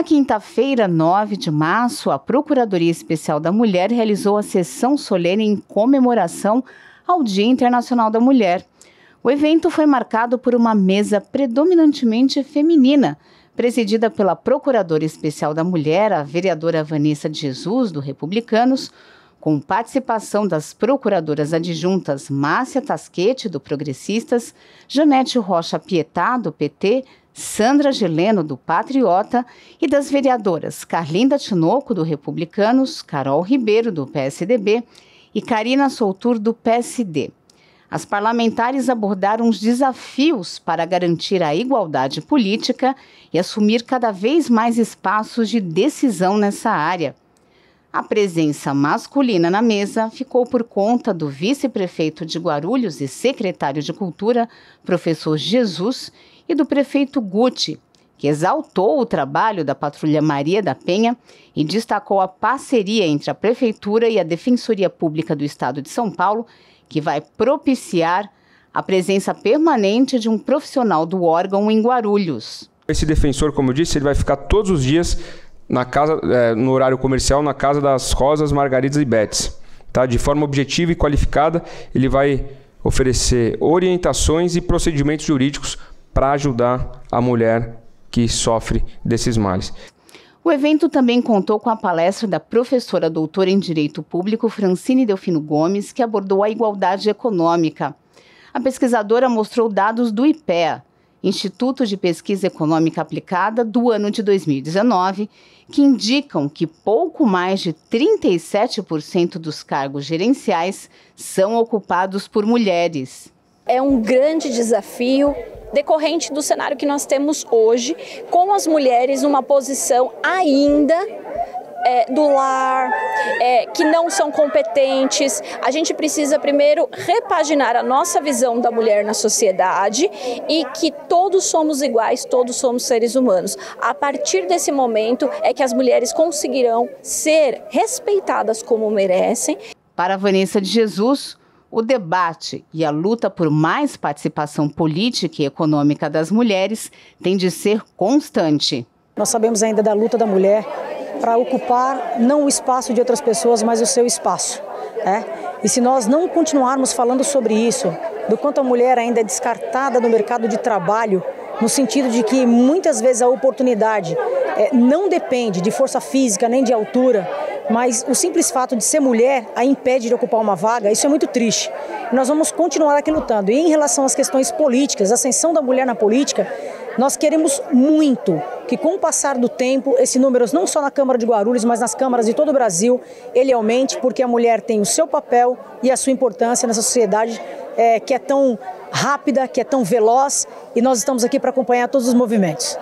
na quinta-feira, 9 de março, a Procuradoria Especial da Mulher realizou a sessão solene em comemoração ao Dia Internacional da Mulher. O evento foi marcado por uma mesa predominantemente feminina, presidida pela Procuradora Especial da Mulher, a vereadora Vanessa de Jesus, do Republicanos, com participação das procuradoras adjuntas Márcia Tasquete, do Progressistas, Janete Rocha Pietá, do PT, Sandra Geleno, do Patriota, e das vereadoras Carlinda Tinoco, do Republicanos, Carol Ribeiro, do PSDB, e Karina Soutur, do PSD. As parlamentares abordaram os desafios para garantir a igualdade política e assumir cada vez mais espaços de decisão nessa área. A presença masculina na mesa ficou por conta do vice-prefeito de Guarulhos e secretário de Cultura, professor Jesus, e do prefeito Guti, que exaltou o trabalho da Patrulha Maria da Penha e destacou a parceria entre a Prefeitura e a Defensoria Pública do Estado de São Paulo, que vai propiciar a presença permanente de um profissional do órgão em Guarulhos. Esse defensor, como eu disse, ele vai ficar todos os dias na casa, é, no horário comercial, na casa das Rosas, Margaridas e Betes. Tá? De forma objetiva e qualificada, ele vai oferecer orientações e procedimentos jurídicos para ajudar a mulher que sofre desses males. O evento também contou com a palestra da professora doutora em Direito Público Francine Delfino Gomes, que abordou a igualdade econômica. A pesquisadora mostrou dados do IPEA, Instituto de Pesquisa Econômica Aplicada, do ano de 2019, que indicam que pouco mais de 37% dos cargos gerenciais são ocupados por mulheres. É um grande desafio decorrente do cenário que nós temos hoje, com as mulheres numa posição ainda é, do lar, é, que não são competentes. A gente precisa primeiro repaginar a nossa visão da mulher na sociedade e que todos somos iguais, todos somos seres humanos. A partir desse momento é que as mulheres conseguirão ser respeitadas como merecem. Para Vanessa de Jesus, o debate e a luta por mais participação política e econômica das mulheres tem de ser constante. Nós sabemos ainda da luta da mulher para ocupar não o espaço de outras pessoas, mas o seu espaço. Né? E se nós não continuarmos falando sobre isso, do quanto a mulher ainda é descartada no mercado de trabalho, no sentido de que muitas vezes a oportunidade é, não depende de força física nem de altura, mas o simples fato de ser mulher a impede de ocupar uma vaga, isso é muito triste. Nós vamos continuar aqui lutando. E em relação às questões políticas, a ascensão da mulher na política, nós queremos muito que com o passar do tempo, esse número não só na Câmara de Guarulhos, mas nas câmaras de todo o Brasil, ele aumente, porque a mulher tem o seu papel e a sua importância nessa sociedade é, que é tão rápida, que é tão veloz, e nós estamos aqui para acompanhar todos os movimentos.